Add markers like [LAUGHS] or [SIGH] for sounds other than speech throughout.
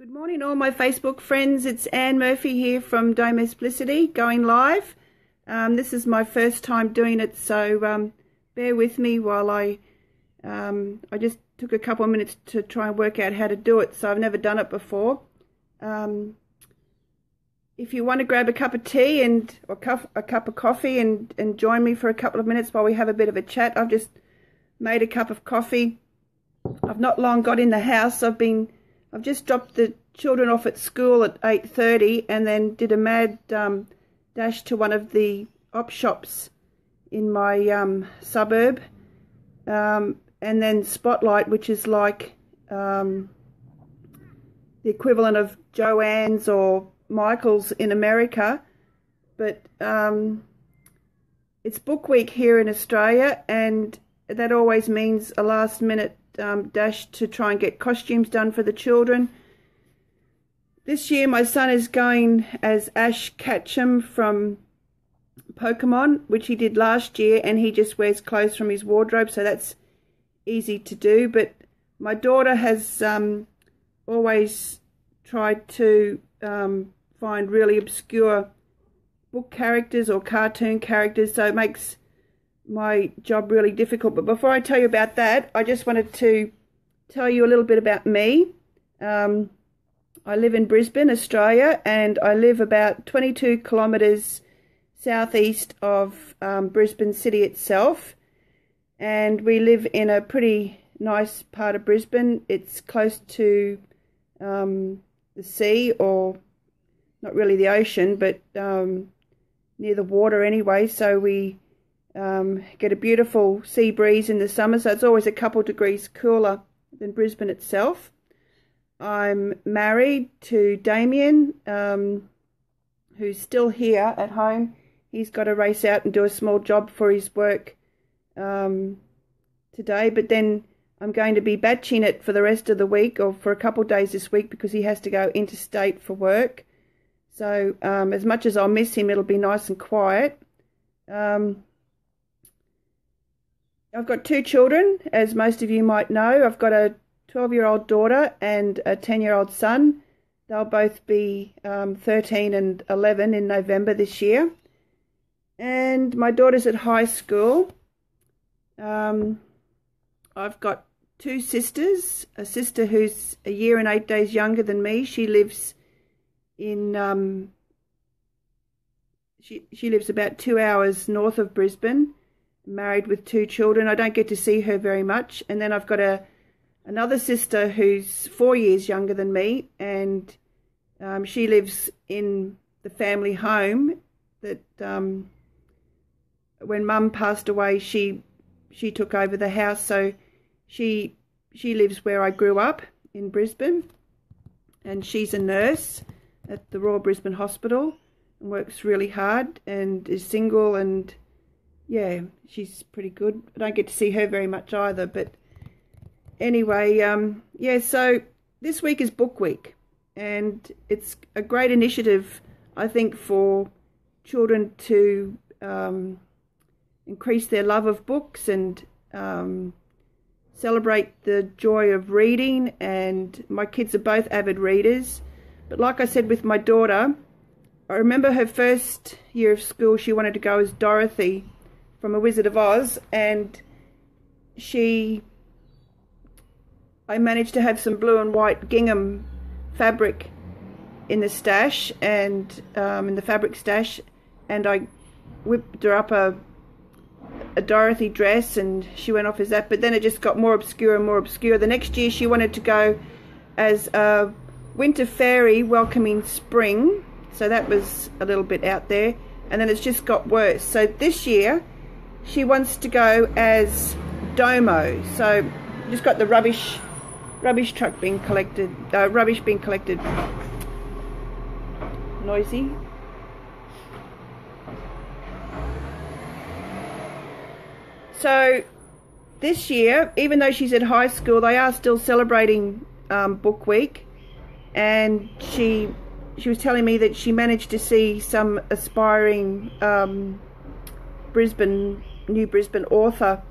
Good morning, all my Facebook friends. It's Anne Murphy here from Domesblissity, going live. Um, this is my first time doing it, so um, bear with me while I. Um, I just took a couple of minutes to try and work out how to do it, so I've never done it before. Um, if you want to grab a cup of tea and or cup, a cup of coffee and, and join me for a couple of minutes while we have a bit of a chat, I've just made a cup of coffee. I've not long got in the house. I've been I've just dropped the children off at school at 8.30 and then did a mad um, dash to one of the op shops in my um, suburb. Um, and then Spotlight, which is like um, the equivalent of Joann's or Michael's in America. But um, it's book week here in Australia and that always means a last minute um, dash to try and get costumes done for the children. This year, my son is going as Ash Ketchum from Pokemon, which he did last year, and he just wears clothes from his wardrobe, so that's easy to do. But my daughter has um, always tried to um, find really obscure book characters or cartoon characters, so it makes my job really difficult. But before I tell you about that, I just wanted to tell you a little bit about me. Um, I live in Brisbane, Australia, and I live about 22 kilometres southeast of um, Brisbane city itself. And we live in a pretty nice part of Brisbane. It's close to um, the sea, or not really the ocean, but um, near the water anyway. So we um, get a beautiful sea breeze in the summer, so it's always a couple degrees cooler than Brisbane itself. I'm married to Damien, um, who's still here at home. He's got to race out and do a small job for his work um, today, but then I'm going to be batching it for the rest of the week or for a couple of days this week because he has to go interstate for work. So, um, as much as I'll miss him, it'll be nice and quiet. Um, I've got two children, as most of you might know. I've got a 12 year old daughter and a 10 year old son. They'll both be um, 13 and 11 in November this year. And my daughter's at high school. Um, I've got two sisters. A sister who's a year and eight days younger than me. She lives in um, she she lives about two hours north of Brisbane married with two children. I don't get to see her very much. And then I've got a another sister who's four years younger than me, and um, she lives in the family home that um, when Mum passed away, she she took over the house. So she she lives where I grew up in Brisbane, and she's a nurse at the Royal Brisbane Hospital and works really hard and is single and yeah, she's pretty good. I don't get to see her very much either, but anyway, um, yeah, so this week is book week, and it's a great initiative, I think, for children to um, increase their love of books and um, celebrate the joy of reading. And my kids are both avid readers, but like I said with my daughter, I remember her first year of school, she wanted to go as Dorothy from A Wizard of Oz, and she. I managed to have some blue and white gingham fabric in the stash and um, in the fabric stash, and I whipped her up a a Dorothy dress, and she went off as that. But then it just got more obscure and more obscure. The next year, she wanted to go as a winter fairy welcoming spring, so that was a little bit out there. And then it's just got worse. So this year, she wants to go as Domo. So just got the rubbish rubbish truck being collected, uh, rubbish being collected. Noisy. So this year, even though she's at high school, they are still celebrating um, Book Week, and she she was telling me that she managed to see some aspiring um, Brisbane New Brisbane author.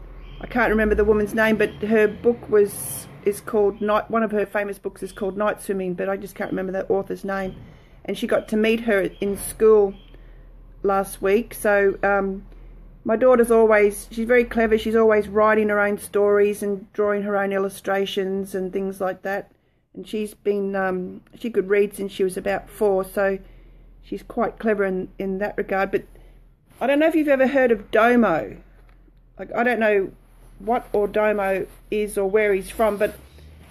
I can't remember the woman's name, but her book was is called Night. One of her famous books is called Night Swimming, but I just can't remember the author's name. And she got to meet her in school last week. So um, my daughter's always she's very clever. She's always writing her own stories and drawing her own illustrations and things like that. And she's been um, she could read since she was about four, so she's quite clever in in that regard. But I don't know if you've ever heard of Domo. Like I don't know what Ordomo is or where he's from, but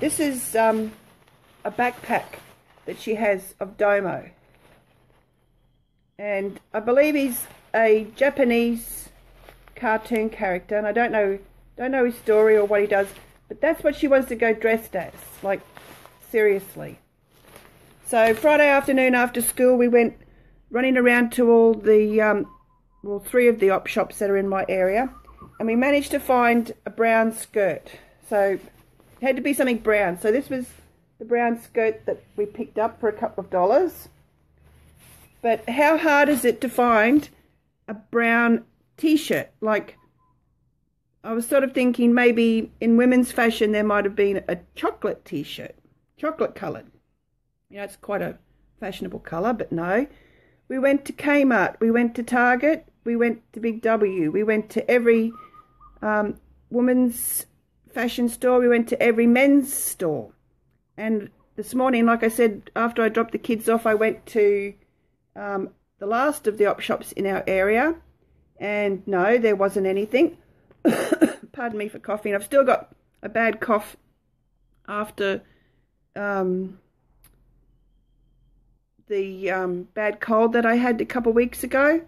this is um, a backpack that she has of Domo. And I believe he's a Japanese cartoon character, and I don't know don't know his story or what he does, but that's what she wants to go dressed as. Like seriously. So Friday afternoon after school, we went running around to all the um, well, three of the op shops that are in my area, and we managed to find a brown skirt. So it had to be something brown. So this was the brown skirt that we picked up for a couple of dollars. But how hard is it to find a brown t-shirt? Like, I was sort of thinking maybe in women's fashion there might have been a chocolate t-shirt, chocolate coloured. You know, it's quite a fashionable colour, but no. We went to Kmart, we went to Target, we went to Big W, we went to every um, woman's fashion store, we went to every men's store. And this morning, like I said, after I dropped the kids off, I went to um, the last of the op shops in our area, and no, there wasn't anything. [COUGHS] Pardon me for coughing. I've still got a bad cough after um, the um, bad cold that I had a couple of weeks ago.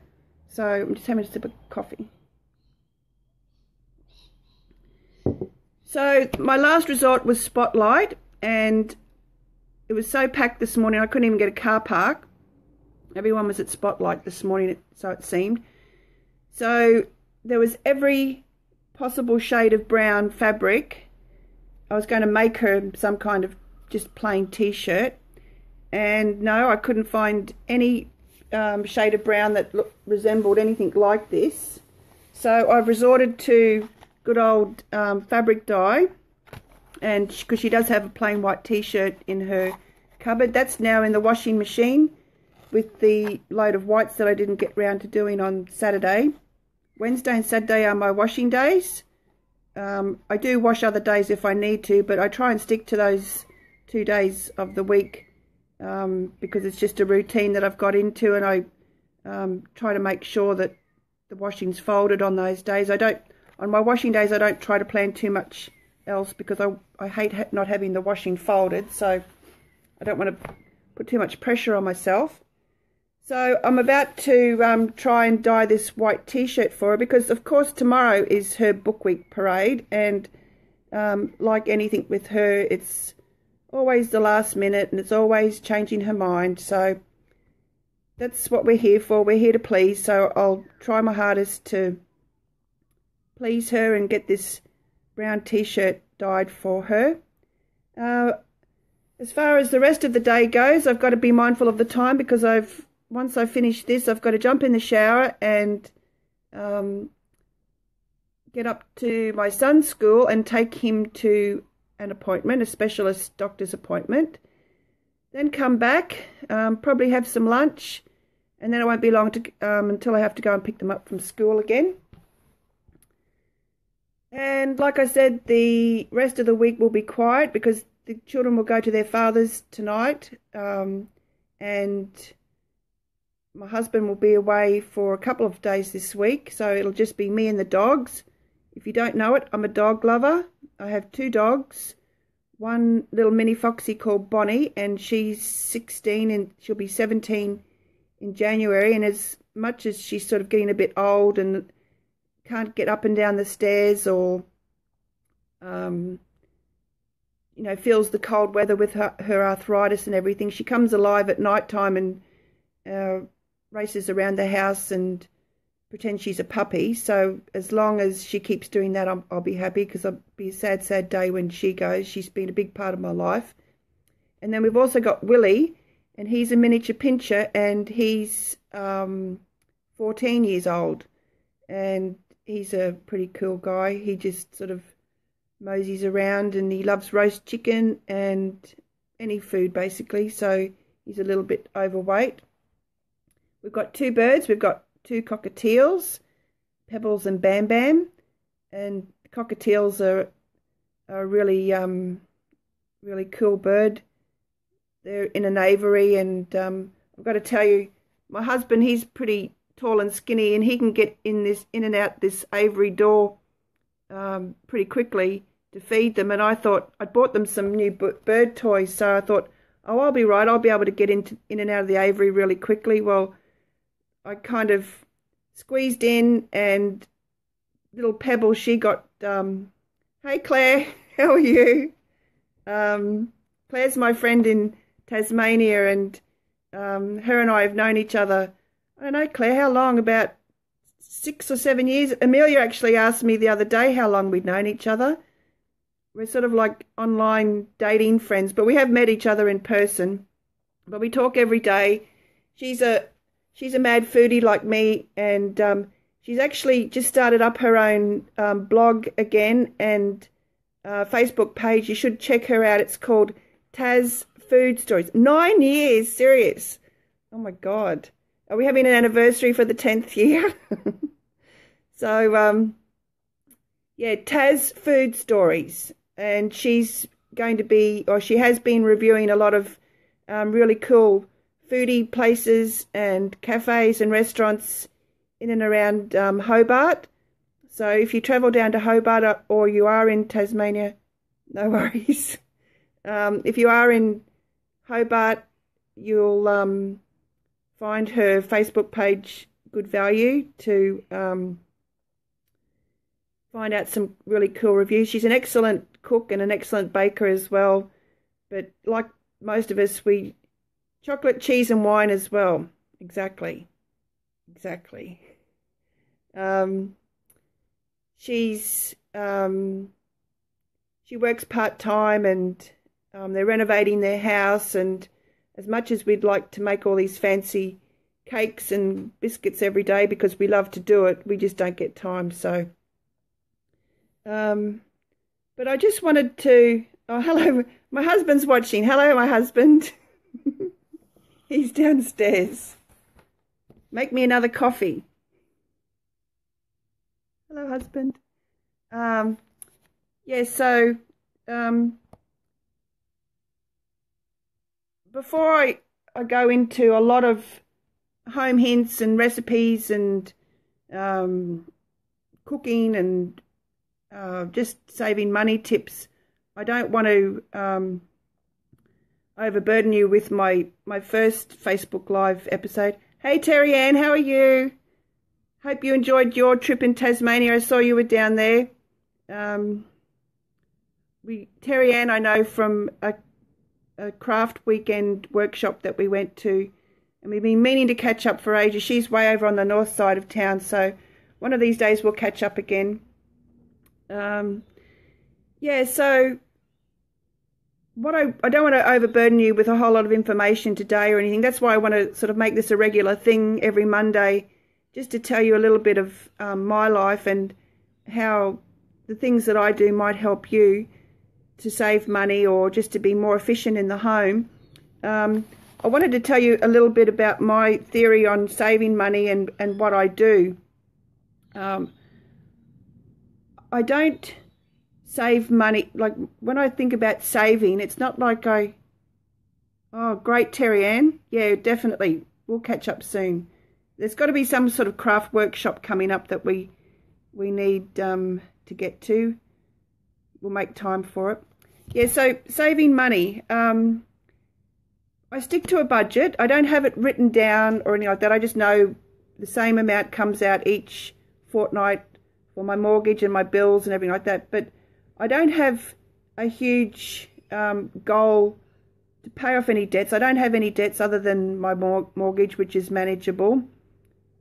So I'm just having a sip of coffee. So my last resort was Spotlight, and it was so packed this morning I couldn't even get a car park. Everyone was at Spotlight this morning, so it seemed. So there was every possible shade of brown fabric. I was going to make her some kind of just plain t-shirt. And no, I couldn't find any um, shade of brown that look, resembled anything like this. So I've resorted to good old um, fabric dye. And because she does have a plain white t-shirt in her cupboard. That's now in the washing machine with the load of whites that I didn't get round to doing on Saturday. Wednesday and Saturday are my washing days. Um, I do wash other days if I need to, but I try and stick to those two days of the week um, because it's just a routine that I've got into and I um, try to make sure that the washing's folded on those days. I don't, on my washing days, I don't try to plan too much else because I, I hate ha not having the washing folded, so I don't want to put too much pressure on myself. So I'm about to um, try and dye this white t-shirt for her because of course tomorrow is her book week parade and um, like anything with her it's always the last minute and it's always changing her mind. So that's what we're here for. We're here to please. So I'll try my hardest to please her and get this brown t-shirt dyed for her uh, as far as the rest of the day goes I've got to be mindful of the time because I've once I finish this, I've got to jump in the shower and um, get up to my son's school and take him to an appointment, a specialist doctor's appointment. Then come back, um, probably have some lunch, and then it won't be long to, um, until I have to go and pick them up from school again. And like I said, the rest of the week will be quiet because the children will go to their fathers tonight. Um, and my husband will be away for a couple of days this week, so it'll just be me and the dogs. If you don't know it, I'm a dog lover. I have two dogs. One little mini foxy called Bonnie, and she's 16 and she'll be 17 in January. And as much as she's sort of getting a bit old and can't get up and down the stairs or, um, you know, feels the cold weather with her, her arthritis and everything, she comes alive at night time and uh, races around the house and pretends she's a puppy. So as long as she keeps doing that, i will be happy because it'll be a sad, sad day when she goes. She's been a big part of my life. And then we've also got Willie, and he's a miniature pinscher, and he's um, 14 years old. And he's a pretty cool guy. He just sort of moseys around and he loves roast chicken and any food basically. So he's a little bit overweight. We've got two birds. We've got two cockatiels, Pebbles and Bam Bam. And cockatiels are, a really, um, really cool bird. They're in an aviary and um, I've got to tell you, my husband, he's pretty tall and skinny and he can get in this in and out this aviary door um, pretty quickly to feed them. And I thought I'd bought them some new bird toys, so I thought, oh, I'll be right. I'll be able to get into in and out of the aviary really quickly. Well, I kind of squeezed in, and little Pebble, she got, um, hey Claire, [LAUGHS] how are you? Um, Claire's my friend in Tasmania, and um, her and I have known each other. I don't know, Claire, how long? About six or seven years. Amelia actually asked me the other day how long we'd known each other. We're sort of like online dating friends, but we have met each other in person. But we talk every day. She's a she's a mad foodie like me, and um, she's actually just started up her own um, blog again and uh, Facebook page. You should check her out. It's called Taz Food Stories. Nine years, serious. Oh my god, are we having an anniversary for the tenth year? [LAUGHS] so um, yeah, Taz Food Stories, and she's going to be, or she has been reviewing a lot of um, really cool foodie places and cafes and restaurants in and around um, Hobart. So if you travel down to Hobart or you are in Tasmania, no [LAUGHS] worries. Um, if you are in Hobart, you'll um, find her Facebook page good value to um, find out some really cool reviews. She's an excellent cook and an excellent baker as well. But like most of us, we Chocolate, cheese, and wine as well. Exactly. Exactly. Um, she's um, she works part time, and um, they're renovating their house. And as much as we'd like to make all these fancy cakes and biscuits every day because we love to do it, we just don't get time. So, um, but I just wanted to. Oh, hello, [LAUGHS] my husband's watching. Hello, my husband. [LAUGHS] He's downstairs. Make me another coffee. Hello, husband. Um, yeah, so um, before I, I go into a lot of home hints and recipes and um, cooking and uh, just saving money tips, I don't want to um, overburden you with my, my first Facebook Live episode. Hey, Terry Ann, how are you? Hope you enjoyed your trip in Tasmania. I saw you were down there. Um, we Terry Ann, I know from a, a craft weekend workshop that we went to, and we've been meaning to catch up for ages. She's way over on the north side of town, so one of these days we'll catch up again. Um, yeah, so what I, I don't want to overburden you with a whole lot of information today or anything. That's why I want to sort of make this a regular thing every Monday, just to tell you a little bit of um, my life and how the things that I do might help you to save money or just to be more efficient in the home. Um, I wanted to tell you a little bit about my theory on saving money and, and what I do. Um, I don't save money. Like when I think about saving, it's not like I, oh, great, Terry Ann. Yeah, definitely. We'll catch up soon. There's got to be some sort of craft workshop coming up that we we need um, to get to. We'll make time for it. Yeah, so saving money. Um, I stick to a budget. I don't have it written down or anything like that. I just know the same amount comes out each fortnight for my mortgage and my bills and everything like that. But I don't have a huge um, goal to pay off any debts. I don't have any debts other than my mor mortgage, which is manageable.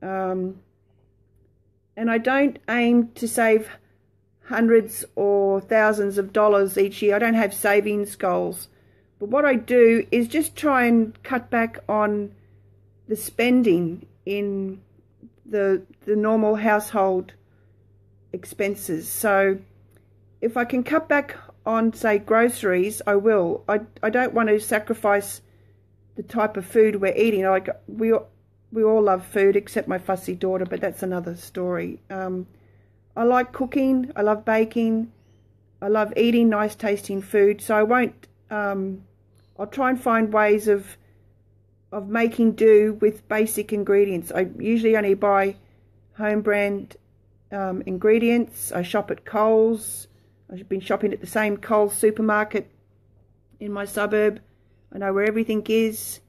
Um, and I don't aim to save hundreds or thousands of dollars each year. I don't have savings goals. But what I do is just try and cut back on the spending in the the normal household expenses. So if I can cut back on, say, groceries, I will. I, I don't want to sacrifice the type of food we're eating. Like we we all love food except my fussy daughter, but that's another story. Um, I like cooking. I love baking. I love eating nice tasting food. So I won't. Um, I'll try and find ways of of making do with basic ingredients. I usually only buy home brand um, ingredients. I shop at Coles. I've been shopping at the same Coles supermarket in my suburb. I know where everything is.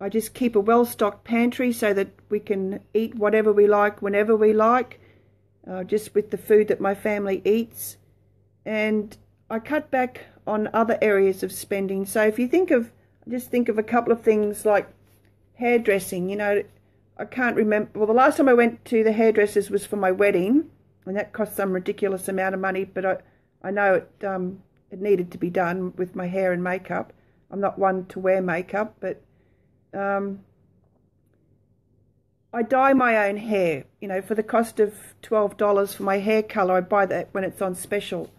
I just keep a well-stocked pantry so that we can eat whatever we like whenever we like, uh, just with the food that my family eats. And I cut back on other areas of spending. So if you think of, just think of a couple of things like hairdressing, you know, I can't remember. Well, the last time I went to the hairdressers was for my wedding, and that cost some ridiculous amount of money. But I, I know it, um, it needed to be done with my hair and makeup. I'm not one to wear makeup, but um, I dye my own hair. You know, for the cost of twelve dollars for my hair color, I buy that when it's on special.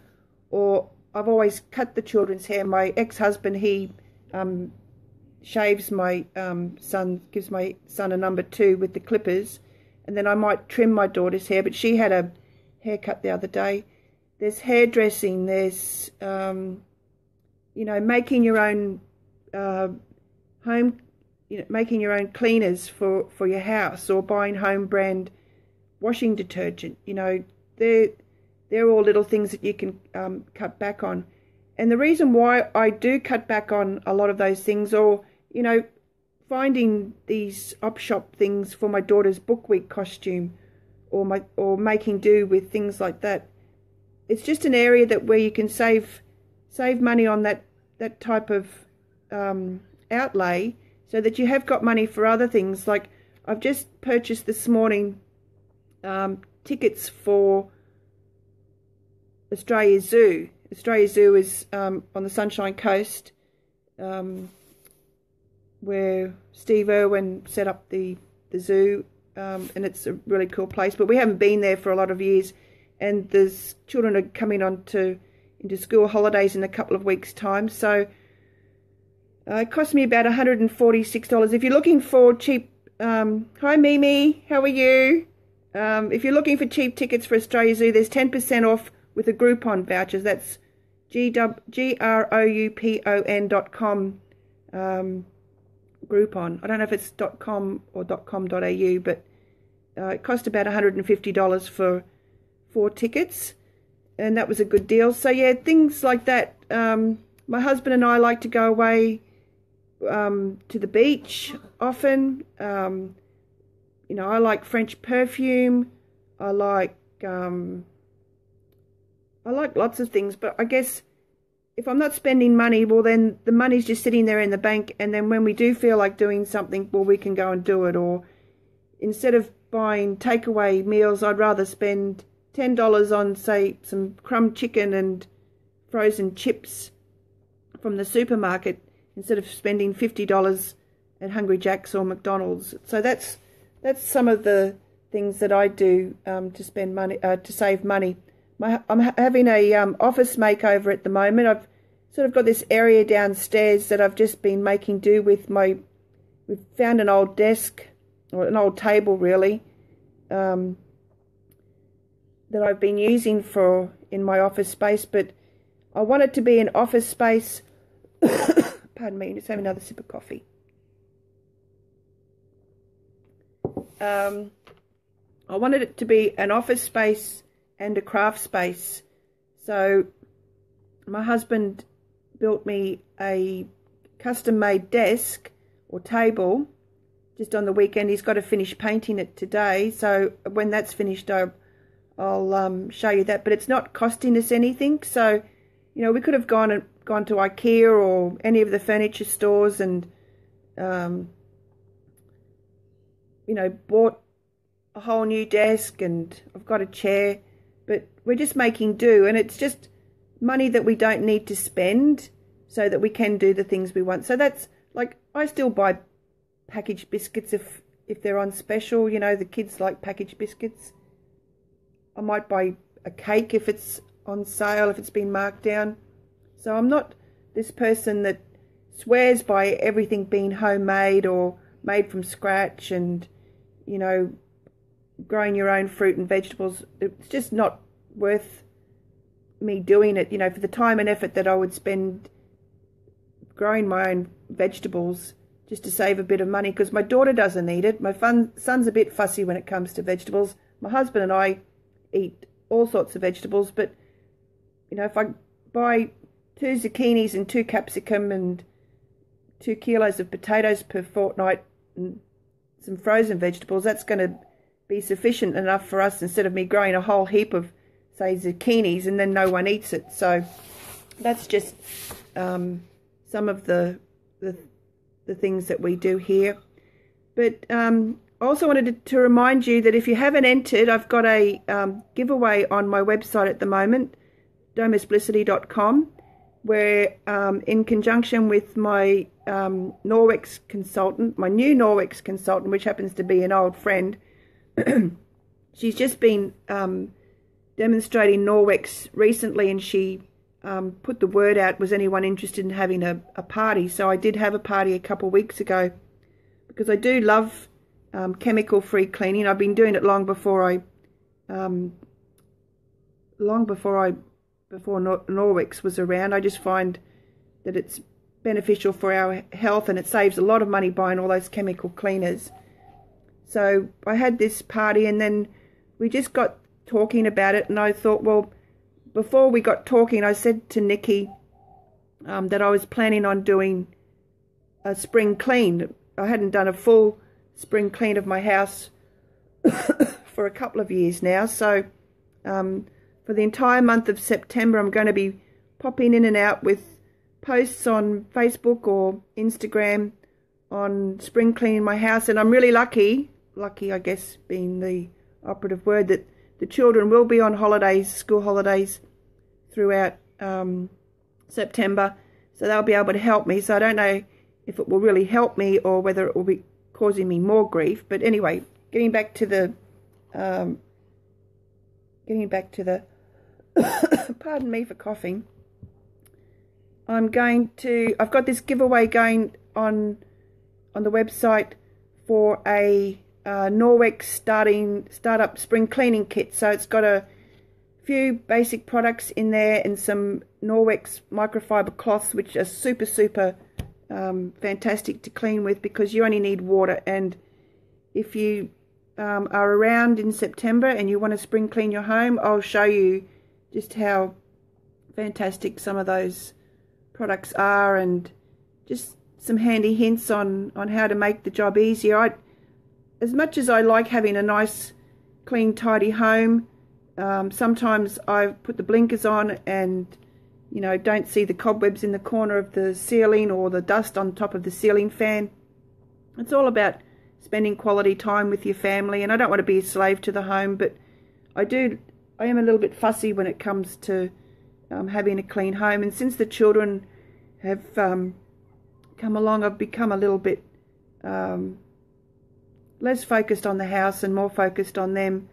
Or I've always cut the children's hair. My ex-husband, he um, shaves my um, son, gives my son a number two with the clippers, and then I might trim my daughter's hair. But she had a haircut the other day. There's hairdressing. There's um, you know making your own uh, home, you know, making your own cleaners for for your house, or buying home brand washing detergent. You know they're they're all little things that you can um, cut back on. And the reason why I do cut back on a lot of those things, or you know, finding these op shop things for my daughter's book week costume or my or making do with things like that. It's just an area that where you can save save money on that that type of um, outlay so that you have got money for other things. Like I've just purchased this morning um, tickets for Australia Zoo. Australia Zoo is um, on the Sunshine Coast. Um, where Steve Irwin set up the the zoo, um, and it's a really cool place. But we haven't been there for a lot of years, and there's children are coming on to into school holidays in a couple of weeks' time. So uh, it cost me about $146. If you're looking for cheap, um, hi Mimi, how are you? Um, if you're looking for cheap tickets for Australia Zoo, there's 10% off with the Groupon vouchers. That's G R O U P O N dot com. Um, Groupon. I don't know if it's dot .com or .com.au, but uh, it cost about $150 for four tickets, and that was a good deal. So yeah, things like that. Um, my husband and I like to go away um, to the beach often. Um, you know, I like French perfume. I like um, I like lots of things, but I guess if I'm not spending money, well, then the money's just sitting there in the bank. And then when we do feel like doing something, well, we can go and do it. Or instead of buying takeaway meals, I'd rather spend $10 on, say, some crumb chicken and frozen chips from the supermarket instead of spending $50 at Hungry Jack's or McDonald's. So that's that's some of the things that I do um, to spend money, uh, to save money. My, I'm having a um, office makeover at the moment. I've sort of got this area downstairs that I've just been making do with my. We've found an old desk or an old table really um, that I've been using for in my office space, but I want it to be an office space. Pardon me, just have another sip of coffee. Um, I wanted it to be an office space and a craft space. So my husband built me a custom made desk or table just on the weekend. He's got to finish painting it today. So when that's finished, I'll, I'll um, show you that. But it's not costing us anything. So, you know, we could have gone and gone to Ikea or any of the furniture stores and, um, you know, bought a whole new desk and I've got a chair but we're just making do and it's just money that we don't need to spend so that we can do the things we want. So that's like i still buy packaged biscuits if if they're on special you know the kids like packaged biscuits. I might buy a cake if it's on sale if it's been marked down. So I'm not this person that swears by everything being homemade or made from scratch and, you know, growing your own fruit and vegetables. It's just not worth me doing it, you know, for the time and effort that I would spend growing my own vegetables just to save a bit of money because my daughter doesn't eat it. My son's a bit fussy when it comes to vegetables. My husband and I eat all sorts of vegetables, but you know, if I buy two zucchinis and two capsicum and two kilos of potatoes per fortnight and some frozen vegetables, that's going to be sufficient enough for us instead of me growing a whole heap of, say, zucchinis and then no one eats it. So that's just um, some of the, the, the things that we do here. But um, I also wanted to, to, remind you that if you haven't entered, I've got a um, giveaway on my website at the moment, domesblissity.com, where um, in conjunction with my um, Norwex consultant, my new Norwex consultant, which happens to be an old friend, [CLEARS THROAT] she's just been um, demonstrating Norwex recently and she um, put the word out, was anyone interested in having a, a party? So I did have a party a couple of weeks ago because I do love um, chemical-free cleaning. I've been doing it long before I, um, long before I, before Nor Norwex was around. I just find that it's beneficial for our health and it saves a lot of money buying all those chemical cleaners. So I had this party and then we just got talking about it and I thought, well, before we got talking, I said to Nikki um, that I was planning on doing a spring clean. I hadn't done a full spring clean of my house [COUGHS] for a couple of years now. So um, for the entire month of September, I'm going to be popping in and out with posts on Facebook or Instagram on spring cleaning my house. And I'm really lucky, lucky I guess being the operative word, that the children will be on holidays, school holidays throughout um, September. So they'll be able to help me. So I don't know if it will really help me or whether it will be causing me more grief. But anyway, getting back to the, um, getting back to the, [COUGHS] pardon me for coughing. I'm going to, I've got this giveaway going on, on the website for a uh, Norwex starting startup spring cleaning kit. So it's got a few basic products in there and some Norwex microfiber cloths, which are super super um, fantastic to clean with because you only need water. And if you um, are around in September and you want to spring clean your home, I'll show you just how fantastic some of those products are and just some handy hints on, on how to make the job easier. I, as much as I like having a nice, clean, tidy home, um, sometimes I put the blinkers on and you know, don't see the cobwebs in the corner of the ceiling or the dust on top of the ceiling fan. It's all about spending quality time with your family, and I don't want to be a slave to the home, but I do, I am a little bit fussy when it comes to um, having a clean home, and since the children have um, come along, I've become a little bit um, less focused on the house and more focused on them,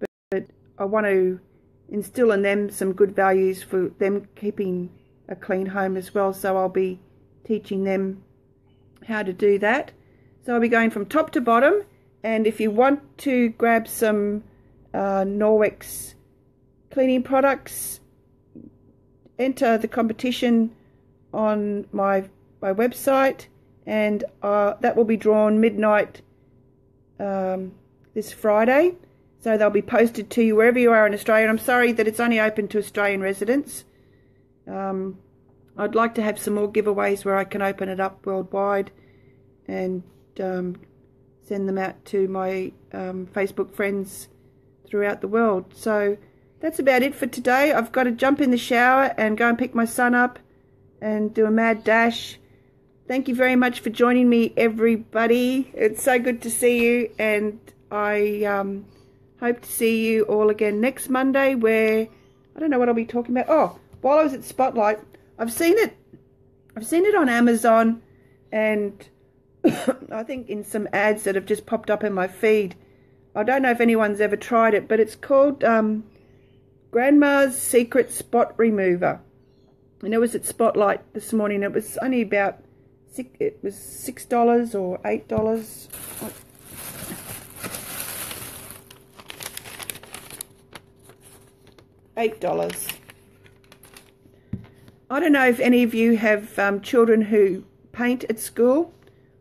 but, but I want to instill in them some good values for them keeping a clean home as well. So I'll be teaching them how to do that. So I'll be going from top to bottom. And if you want to grab some uh, Norwex cleaning products, enter the competition on my my website, and uh, that will be drawn midnight um, this Friday. So they'll be posted to you wherever you are in Australia. And I'm sorry that it's only open to Australian residents. Um, I'd like to have some more giveaways where I can open it up worldwide and um, send them out to my um, Facebook friends throughout the world. So that's about it for today. I've got to jump in the shower and go and pick my son up and do a mad dash. Thank you very much for joining me, everybody. It's so good to see you, and I um, Hope to see you all again next Monday where, I don't know what I'll be talking about. Oh, while I was at Spotlight, I've seen it. I've seen it on Amazon and [COUGHS] I think in some ads that have just popped up in my feed. I don't know if anyone's ever tried it, but it's called um, Grandma's Secret Spot Remover. And it was at Spotlight this morning. It was only about six, it was six dollars or eight dollars. Eight dollars. I don't know if any of you have um, children who paint at school.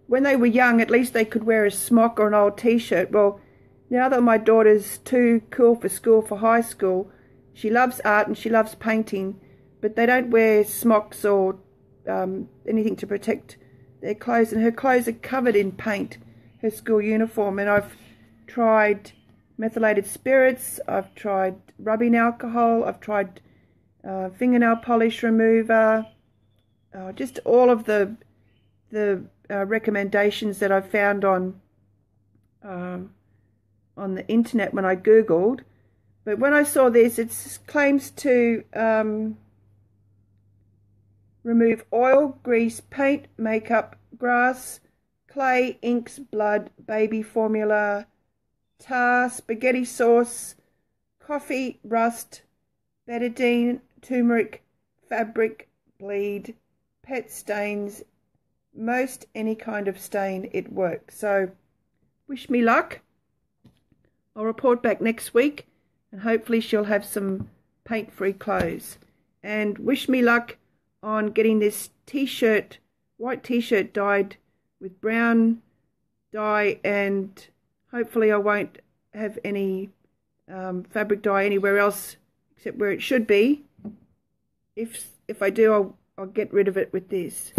When they were young, at least they could wear a smock or an old t-shirt. Well, now that my daughter's too cool for school, for high school, she loves art and she loves painting, but they don't wear smocks or um, anything to protect their clothes. And her clothes are covered in paint, her school uniform. And I've tried methylated spirits, I've tried rubbing alcohol, I've tried uh, fingernail polish remover, uh, just all of the the uh, recommendations that I've found on um, on the internet when I googled. But when I saw this, it claims to um, remove oil, grease, paint, makeup, grass, clay, inks, blood, baby formula, tar, spaghetti sauce, coffee, rust, betadine, turmeric, fabric, bleed, pet stains, most any kind of stain, it works. So wish me luck. I'll report back next week and hopefully she'll have some paint-free clothes. And wish me luck on getting this t-shirt, white t-shirt dyed with brown dye and hopefully I won't have any um, fabric dye anywhere else except where it should be. If if I do, I'll, I'll get rid of it with this.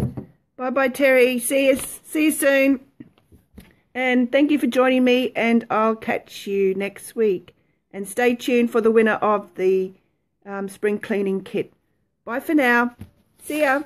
Bye-bye, Terry. See you, see you soon. And thank you for joining me, and I'll catch you next week. And stay tuned for the winner of the um, spring cleaning kit. Bye for now. See ya.